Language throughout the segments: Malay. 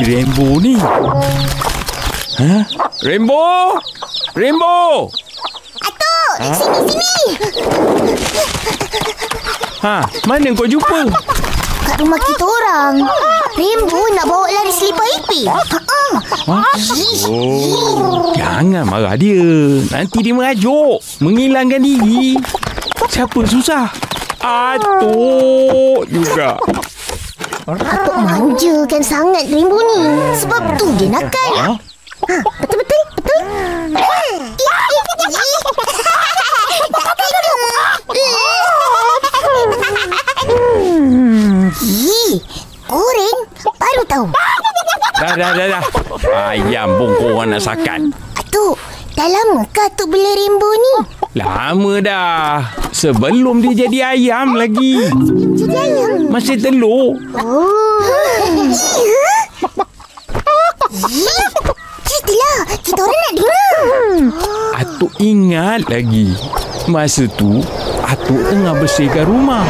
Si Rainbow ni? Ha? Rainbow? Rainbow? Atuk, ha? sini, sini. Ha, mana kau jumpa? Kat rumah kita orang. Rainbow nak bawa lari selipar ipin. Ha? Oh, jangan marah dia. Nanti dia merajuk. Menghilangkan diri. Siapa susah? Atuk juga. Atuk manja kan sangat Rainbow ni. Sebab tu dia nakal. Ha? Ha, betul-betul? Betul? Ih, goreng baru tahu. Dah, dah, dah, dah. Ayam pun korang nak sakat. Atuk, dah lama ke Atuk bela Rainbow ni? Lama dah. Sebelum dia jadi ayam lagi. Jadi ayam? Masih telur. Oh. Ceritalah, kita orang nak dengar. Atuk ingat lagi. Masa tu, Atuk tengah bersihkan rumah.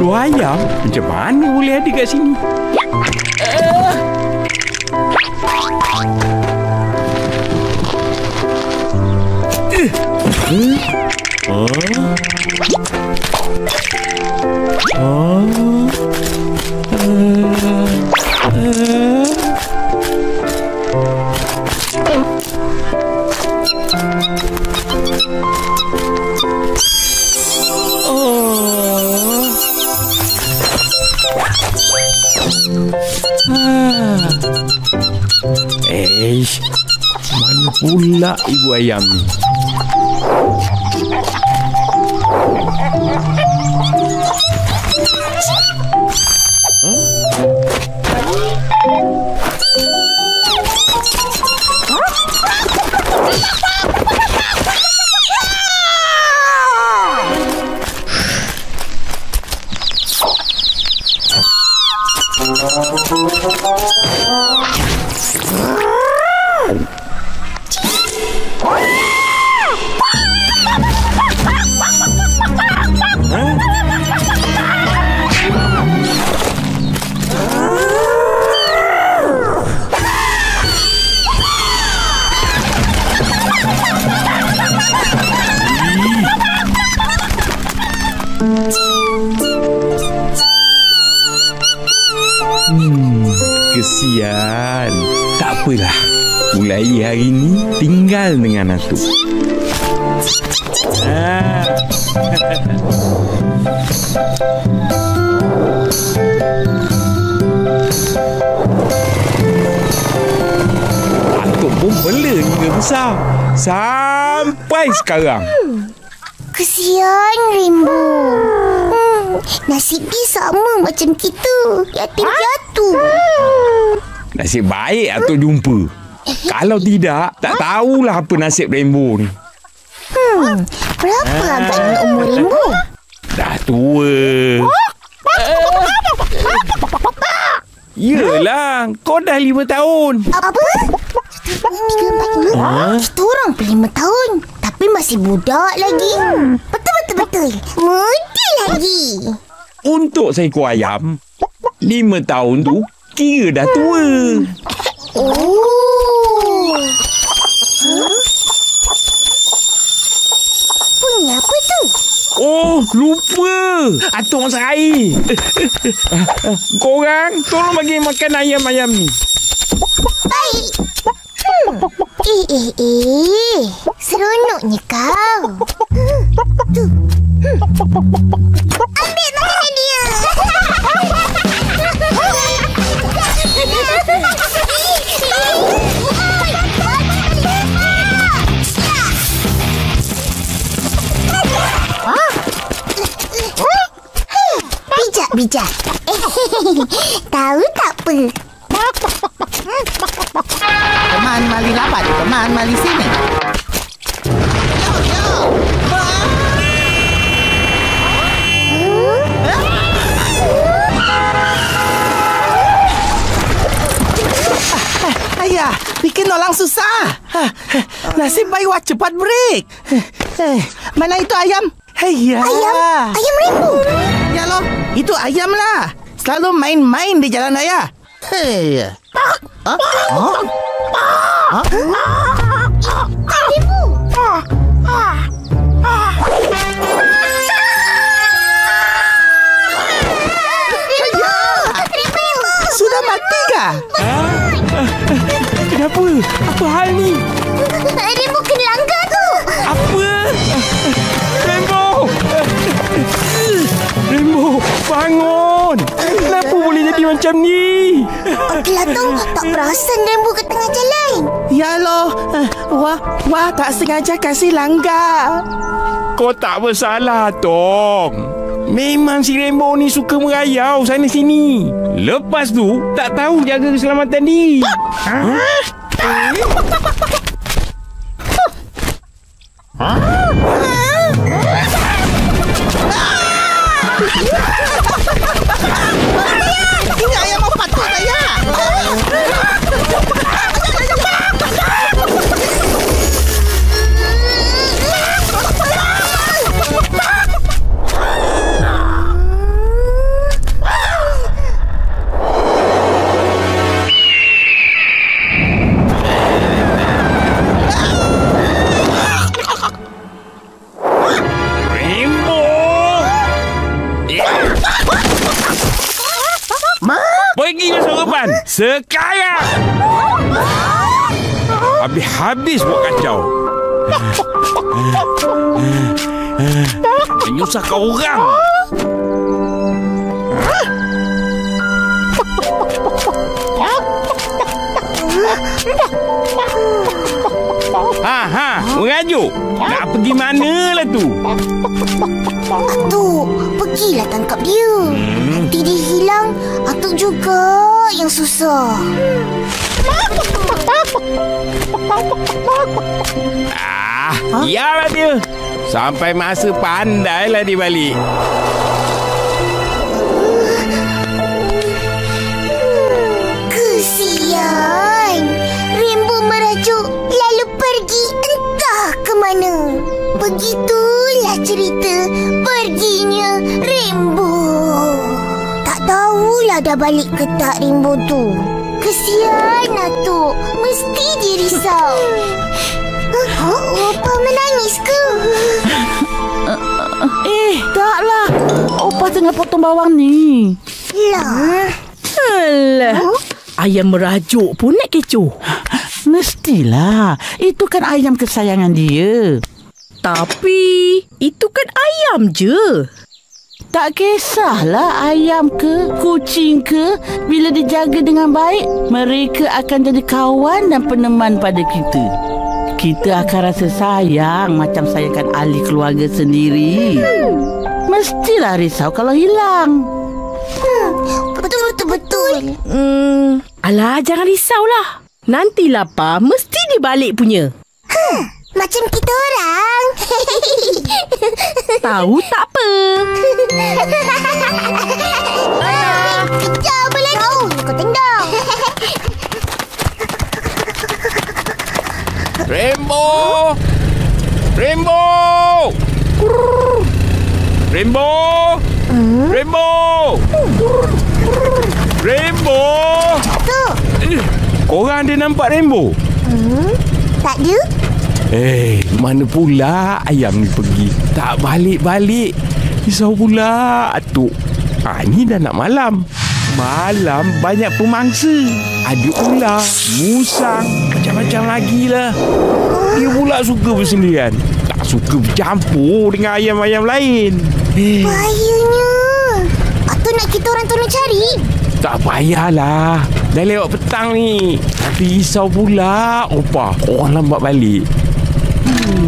Telur ayam? Macam mana boleh ada kat sini? Eh, pula ibu ayam Kesian. Tak apalah. Mulai hari ni tinggal dengan Atuk. Ha. Atuk pun bela hingga besar. Sampai sekarang. Kesian Rainbow. Hmm, nasib dia sama macam kita. Yatim piatu. Nasib baik Atuk jumpa. Kalau tidak, tak tahulah apa nasib Rainbow ni. Hmm, berapa agaknya umur Rainbow? Dah tua. Yelah, kau dah lima tahun. Apa? Tiga, empat, lima. Ha? Kita orang pun lima tahun. Tapi masih budak lagi. Betul, betul, betul. Muda lagi. Untuk seekor ayam, lima tahun tu kira dah tua. Oh. Huh? Bunyi apa tu? Oh, lupa. Atuk masak air. Korang, tolong bagi makan ayam-ayam ni. Baik. Hmm. Eh, eh, eh. Seronoknya kau. Hmm. Tu. Hmm. Ambil makanan Bijak. Tahu tak apa? Teman mali lapat, teman mali sini. Yo, yo. Ayah, bikin orang susah. Ha, nasib baik wah cepat break. Eh, mana itu ayam? Hei, ya. Ayam? Ayam rainbow? Itu ayam lah. Selalu main-main di jalan raya. Hei. Ha? Ha? Ha? Rainbow? Sudah mati kah? Kenapa? Apa hal ni? Rainbow kena bangun! Kenapa boleh jadi macam ni? Okeylah tu tak perasan Rainbow ke tengah jalan. Ya loh. Eh, Wah, wah tak sengaja kasih langgar. Kau tak bersalah, Tom. Memang si Rainbow ni suka merayau sana sini. Lepas tu, tak tahu jaga keselamatan diri. Ini Sekarang Habis-habis buat kacau Menyusahkan orang Ha ha, mengajuk. Nak pergi mana lah tu? Tu, pergilah tangkap dia. Nanti dia hilang, Atuk juga yang susah. Ah, iyalah dia. Sampai masa pandailah dia balik. Balik ke tak Rainbow tu. Kesian Atuk. Mesti dia risau. Oh, Opa menangis ke? Eh, taklah. Opa tengah potong bawang ni. Lah. Alah. Ayam merajuk pun nak kecoh. Mestilah. Itu kan ayam kesayangan dia. Tapi, itu kan ayam je. Tak kisahlah ayam ke, kucing ke, bila dijaga dengan baik, mereka akan jadi kawan dan peneman pada kita. Kita akan rasa sayang macam sayangkan ahli keluarga sendiri. Mestilah risau kalau hilang. Betul, betul, betul. Hmm, alah, jangan risaulah. Nantilah, Pa. Mesti dia balik punya. Macam kita orang. Tahu tak apa. Kejar apa lagi? Oh, kau tendang. Rainbow! Rainbow! Rainbow! Rainbow! Rainbow! Tu, Eh, Korang ada nampak Rainbow? tak ada? Eh, mana pula ayam ni pergi? Tak balik-balik. Risau pula atuk. Ah, ni dah nak malam. Malam banyak pemangsa. Ada ular, musang, macam-macam lagi lah. Dia pula suka bersendirian. Tak suka bercampur dengan ayam-ayam lain. Eh, Bahayanya. Atau nak kita orang tolong cari? tak payahlah. Dah lewat petang ni. Tapi risau pula. Opa, orang lambat balik. Rainbow!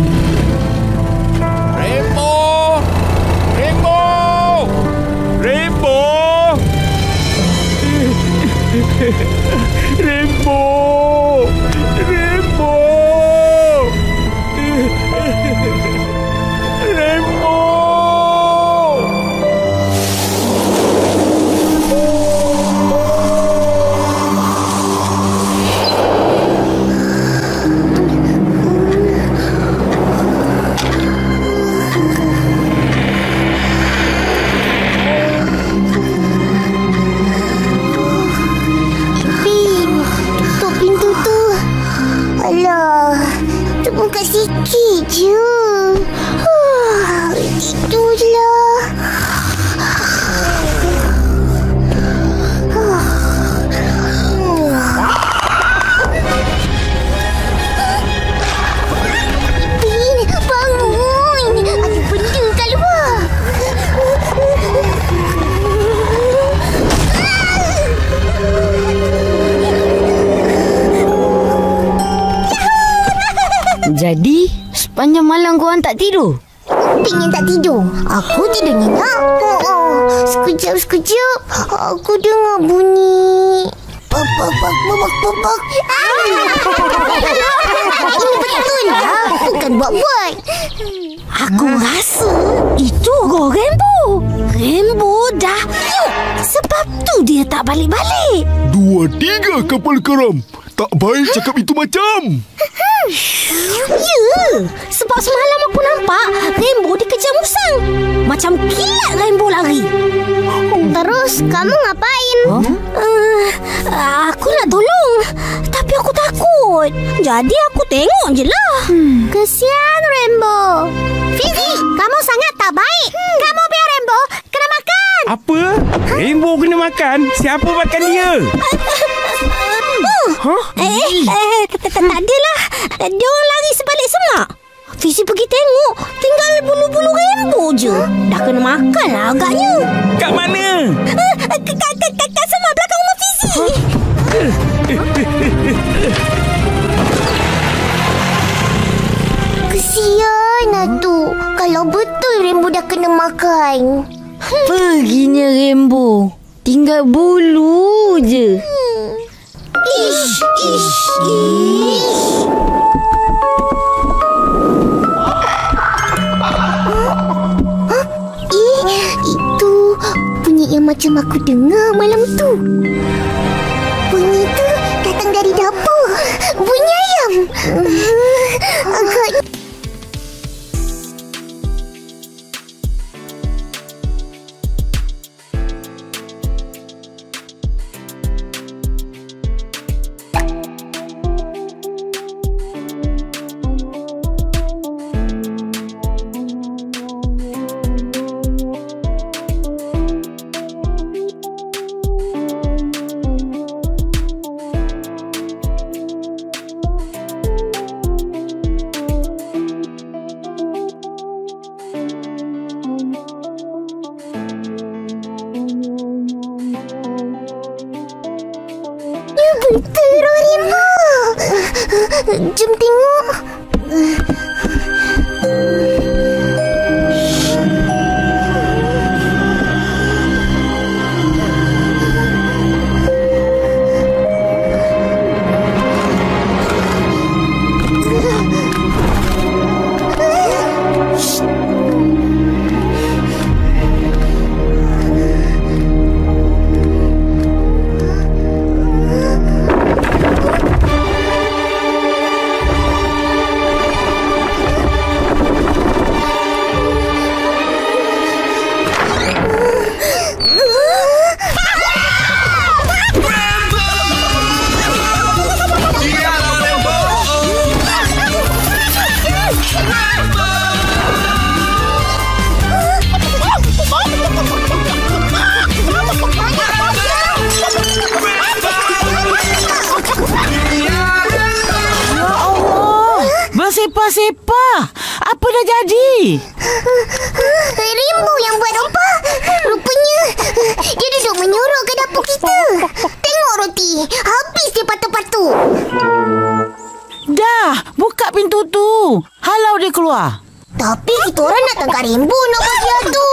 Jadi, sepanjang malam korang tak tidur? Pengen tak tidur? Aku tidur nyenyak. Oh, oh. Sekejap, sekejap. Aku dengar bunyi. Pop, pop, pop, pop, pop, pop. Ah! Ini betul lah. Bukan buat-buat. Aku rasa itu roh Rainbow. Rainbow dah yuk. Sebab tu dia tak balik-balik. Dua tiga kapal karam. Tak baik cakap itu macam. Ya, sebab semalam aku nampak Rainbow dikejar musang. Macam kilat Rainbow lari. Terus, kamu ngapain? Uh, aku nak tolong. Tapi aku takut. Jadi aku tengok je lah. Kesian Rainbow. Fizi, kamu sangat tak baik. Kamu biar. Apa? Rainbow kena makan? Siapa makan dia? Huh? Eh, eh, tak tak- tak adalah. Dia orang lari sebalik semak. Fizi pergi tengok. Tinggal bulu-bulu rainbow je. Dah kena makan lah agaknya. Kat mana? Eh, Kat, kat, kat, kat semak belakang rumah Fizi. Kesian Atu. Kalau betul Rainbow dah kena makan. Perginya rainbow. Tinggal bulu je. Ish, ish, ish. Hah? Eh, itu bunyi yang macam aku dengar malam tu. Bunyi tu datang dari dapur. Bunyi ayam. Agak Jom tengok. Apa dah jadi? Rainbow yang buat rempah. Rupanya dia duduk menyorok ke dapur kita. Tengok roti. Habis dia patuk-patuk. Dah, buka pintu tu. Halau dia keluar. Tapi kita orang nak tangkap Rainbow nak tu.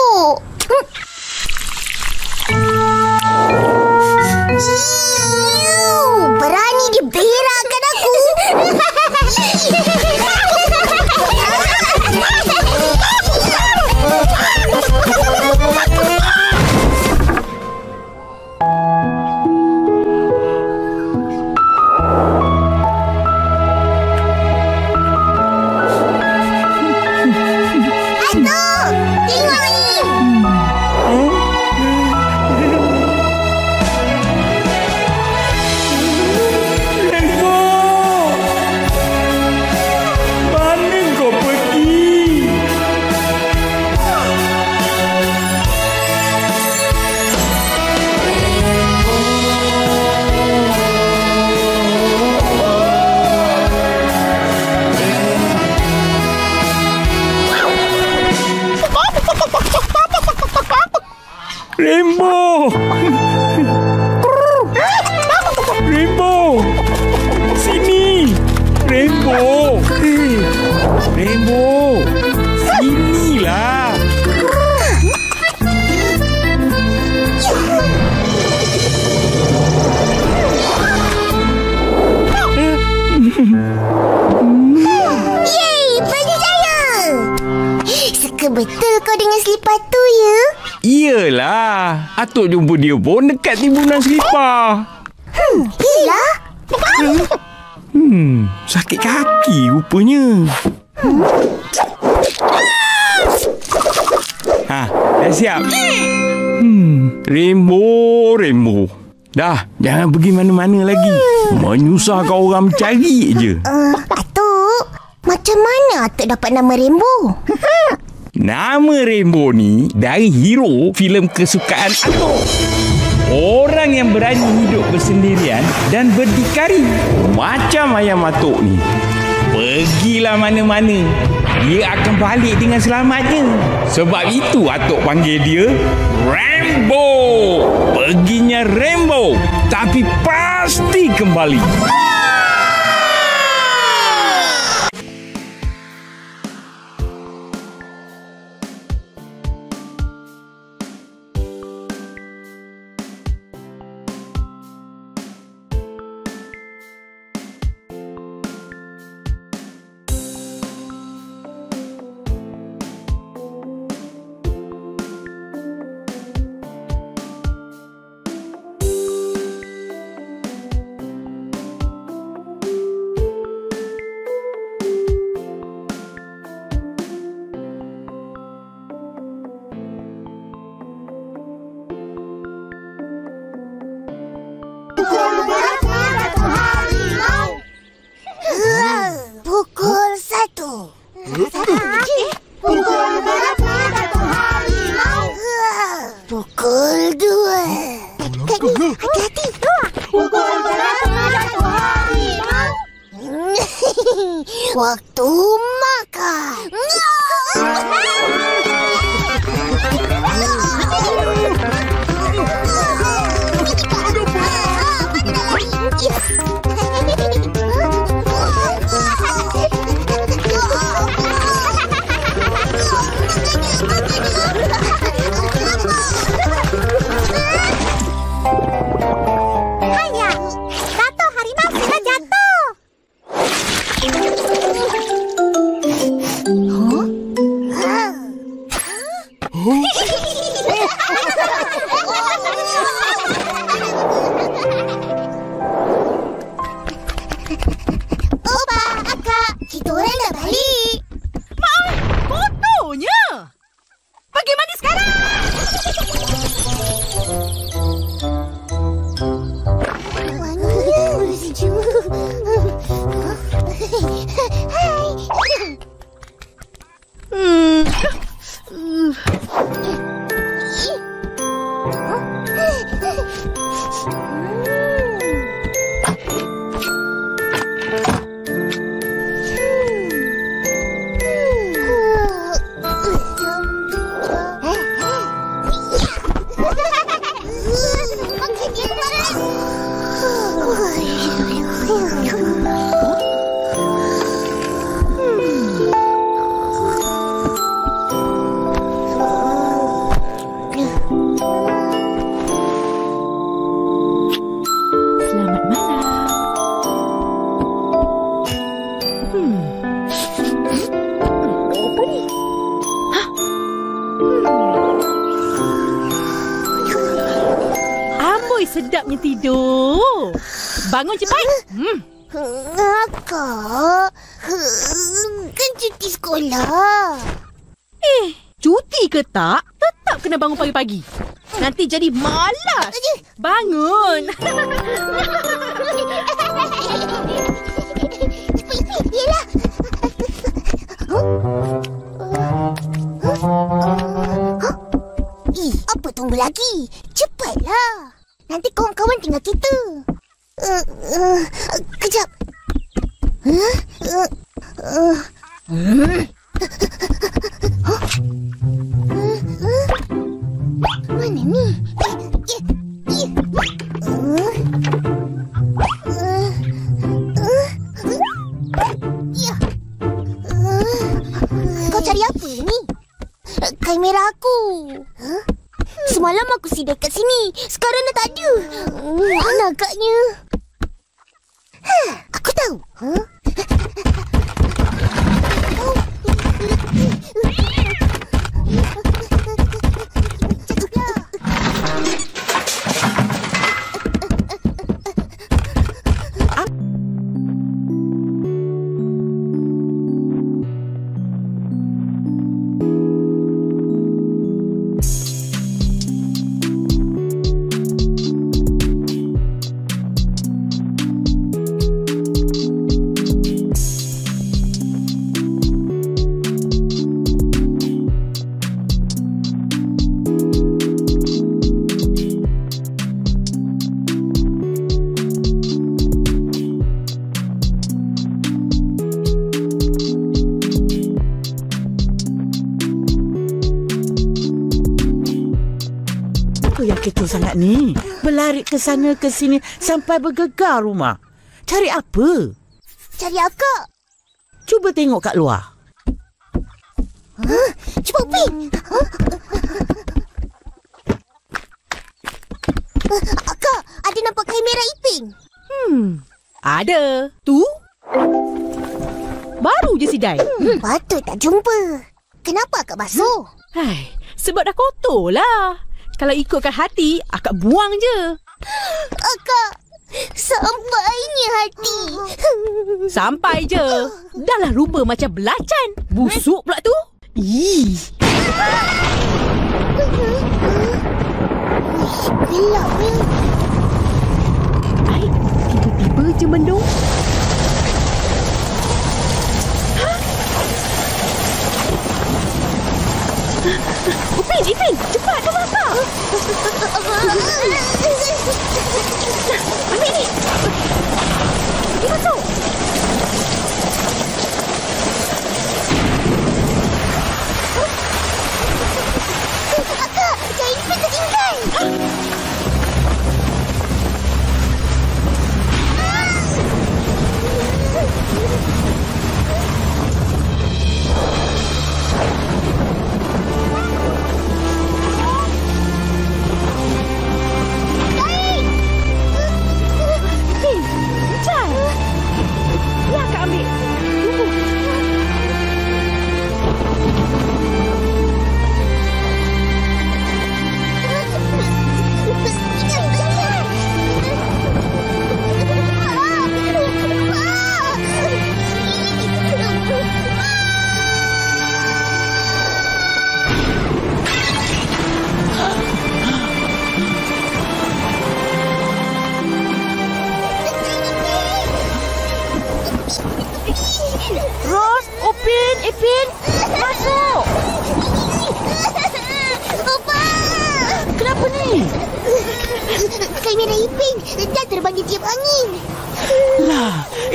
Iu, Berani dia berakkan aku. Atuk jumpa dia pun dekat timbunan selipar. Yelah. Hmm, sakit kaki rupanya. Ha, dah siap. Hmm, rainbow, rainbow. Dah, jangan pergi mana-mana lagi. Menyusahkan orang mencari je. Uh, Atuk, macam mana Atuk dapat nama Rainbow? Nama Rainbow ni dari hero filem kesukaan Atuk. Orang yang berani hidup bersendirian dan berdikari. Macam ayam Atuk ni. Pergilah mana-mana. Dia akan balik dengan selamatnya. Sebab itu Atuk panggil dia Rambo. Perginya Rambo. Tapi pasti kembali. Oh, Bangun cepat. Hmm. Akak, kan cuti sekolah. Eh, cuti ke tak? Tetap kena bangun pagi-pagi. Nanti jadi malas. Bangun. Yelah. Apa tunggu lagi? Cepatlah. Nanti kawan-kawan tinggal kita. Kejap. Mana ni? Uh, uh, uh. Ya. Uh. kamera aku. Semalam aku sidai kat sini. Sekarang dah tak ada. Mana agaknya? Aku tahu. Huh? Ke sana ke sini sampai bergegar rumah. Cari apa? Cari akak. Cuba tengok kat luar. Cuba Upin. Huh? Uh, Akak, ada nampak kamera Ipin? Hmm, ada. Tu? Baru je sidai. Hmm, patut tak jumpa. Kenapa akak basuh? Hai, sebab dah kotor lah. Kalau ikutkan hati, akak buang je. Akak, sampainya hati. Sampai je. Dah lah rupa macam belacan. Busuk pula tu. Ih, Gelapnya. ai, tiba-tiba je mendung. Hah? Upin, Ipin, cepat tolong akak. Ambil ni. Pergi masuk.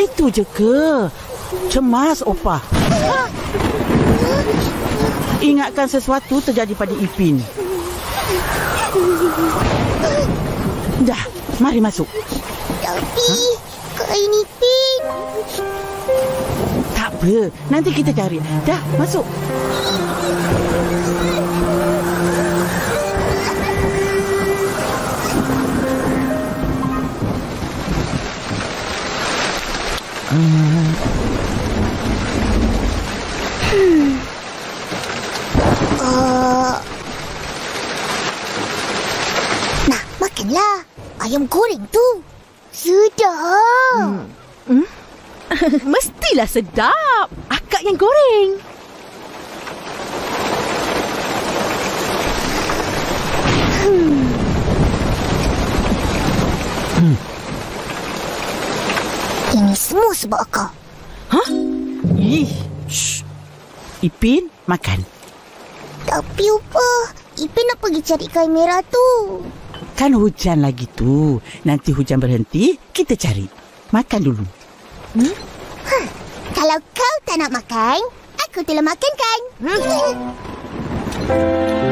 Itu je ke? Cemas, Opah. Ingatkan sesuatu terjadi pada Ipin. Dah, mari masuk. Tapi, kain Ipin. Tak apa, nanti kita cari. Dah, masuk. Uh... Nah, makanlah. Ayam goreng tu. Sudah. Mestilah sedap. Akak yang goreng. Ini semua sebab akak. Ih, shh. Ipin, makan. Tapi apa? Ipin nak pergi cari kamera tu. Kan hujan lagi tu. Nanti hujan berhenti, kita cari. Makan dulu. Kalau kau tak nak makan, aku telah makan kan? Kerana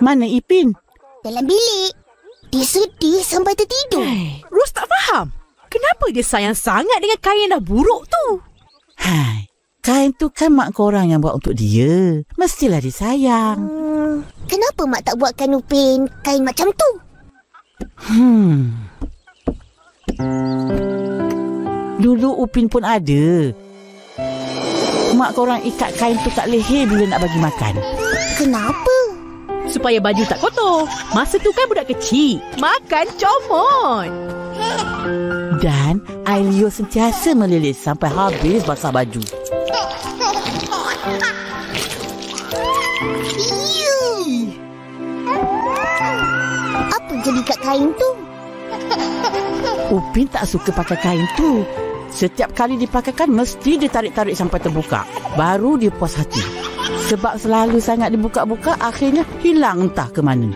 Mana Ipin? Dalam bilik. Dia sedih sampai tertidur. Ros tak faham. Kenapa dia sayang sangat dengan kain yang dah buruk tu? Hai, kain tu kan mak korang yang buat untuk dia. Mestilah dia sayang. Hmm, kenapa mak tak buatkan Upin kain macam tu? Hmm. Dulu Upin pun ada. Mak korang ikat kain tu kat leher bila nak bagi makan. Kenapa? Supaya baju tak kotor. Masa tu kan budak kecil. Makan comot. Dan air liur sentiasa melilit sampai habis basah baju. Apa jadi kat kain tu? Upin tak suka pakai kain tu. Setiap kali dipakaikan mesti ditarik-tarik sampai terbuka. Baru dia puas hati. Sebab selalu sangat dibuka-buka akhirnya hilang entah ke mana.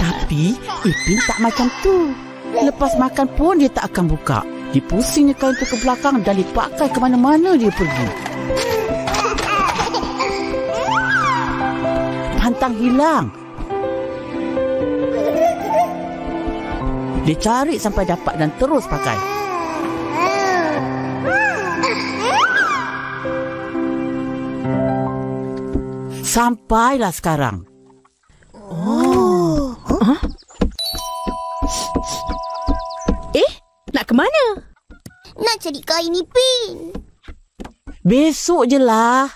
Tapi Ipin tak macam tu. Lepas makan pun dia tak akan buka. Dipusingnya kain tu ke belakang dan dipakai ke mana-mana dia pergi. Pantang hilang. Dia cari sampai dapat dan terus pakai. Sampailah sekarang. Eh, nak ke mana? Nak cari kain Ipin. Besok je lah.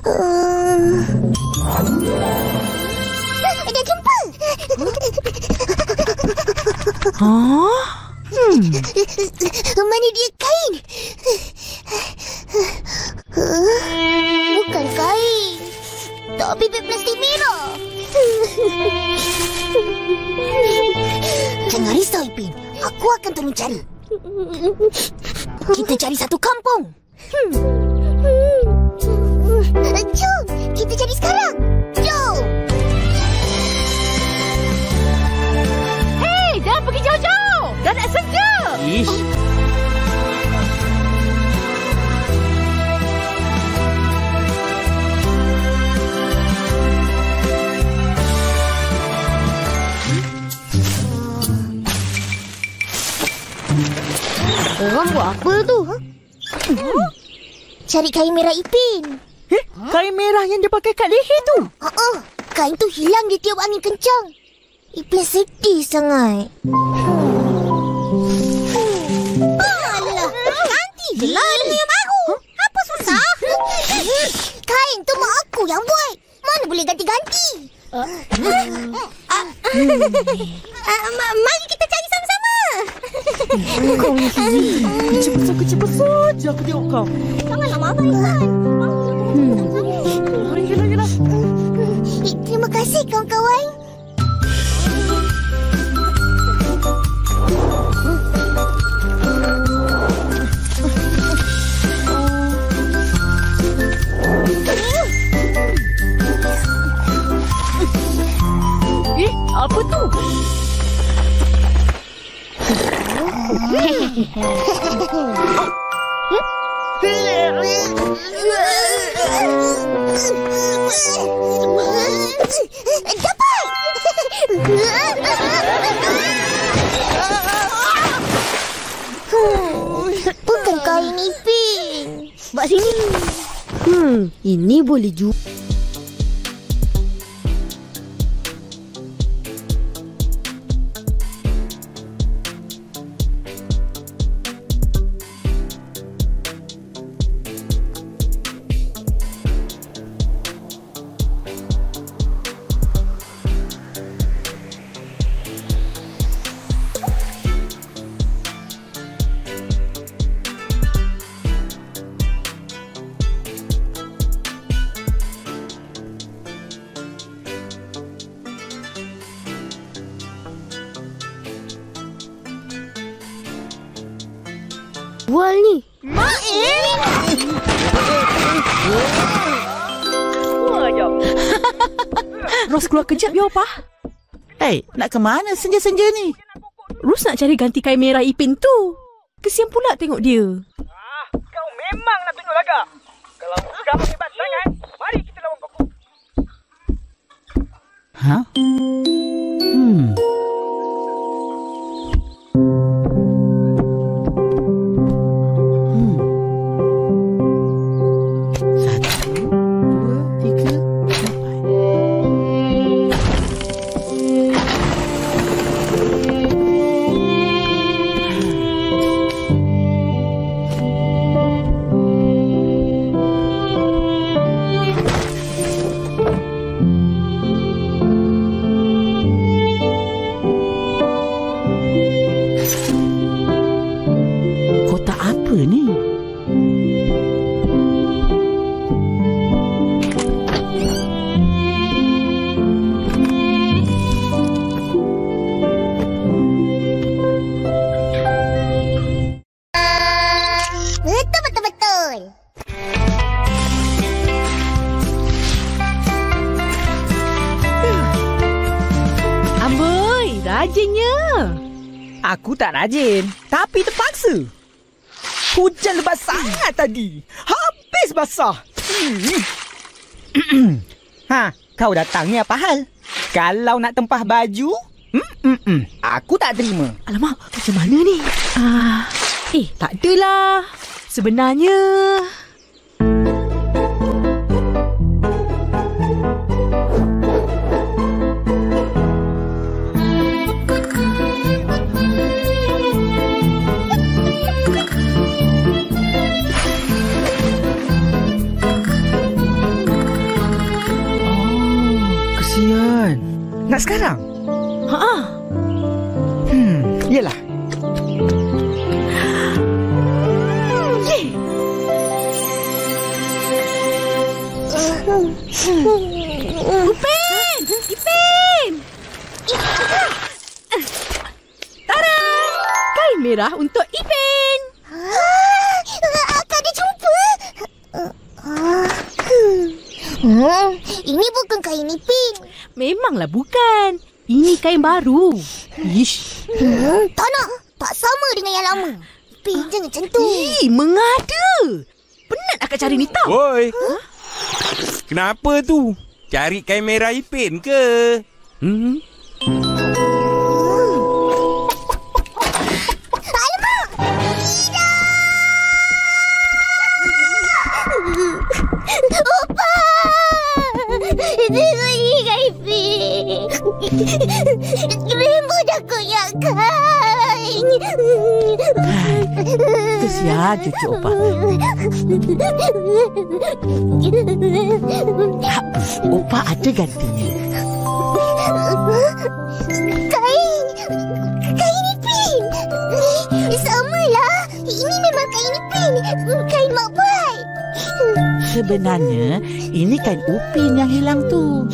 Eh, dah jumpa. Huh? Mana dia kain? Bukan kain. Tak bibit plastik merah. Jangan risau, Ipin. Aku akan tolong cari. Kita cari satu kampung. Jom, cari sekarang. Jom. Hei, jangan pergi jauh-jauh. Dah nak senja. Ish. Orang buat apa tu? Hmm. Cari kain merah Ipin. Kain merah yang dia pakai kat leher tu. Uh-uh. Kain tu hilang di tiup angin kencang. Ipin sedih sangat. Alah, ganti je lah dengan yang baru. Apa susah? Kain tu mak aku yang buat. Mana boleh ganti-ganti? Ah, ma- mari kita cari sama-sama. Kecil besar, kecil besar je aku tengok kau. Janganlah marah, Isan. Eh, Terima kasih kawan-kawan. Eh, apa tu? Dapat! Bukan kain Ipin. Buat sini. Hmm, ini boleh juga. Bual ni. Ros keluar kejap ya, Opah. Hei, nak ke mana senja-senja ni? Rus nak cari ganti kain merah Ipin tu. Kesian pula tengok dia. Kau memang nak tunjuk lagak. Kalau kamu hebat sangat, mari kita lawan kau. Ha? Hmm. Kau datang ni apa hal? Kalau nak tempah baju, hmm, hmm, hmm. aku tak terima. Alamak, macam mana ni? Ah, eh, tak adalah. Sebenarnya... sekarang? Memanglah bukan. Ini kain baru. Ish. Hmm, tak nak. Tak sama dengan yang lama. Ipin, jangan macam tu. Ih, mengada. Penat akak cari ni tau. Woi. Kenapa tu? Cari kain merah Ipin ke? Hmm? Opa! Ni kain Ipin. Rainbow dah koyak kain. Kesian cucu opa. Tak apa, opa ada gantinya. Kain. Kain Ipin. Samalah. Ini memang kain Ipin. Kain Mak Pai. Sebenarnya, ini kain upin yang hilang tu.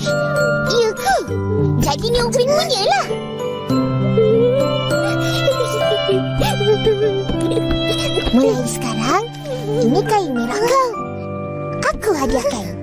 Mulai sekarang, ini kain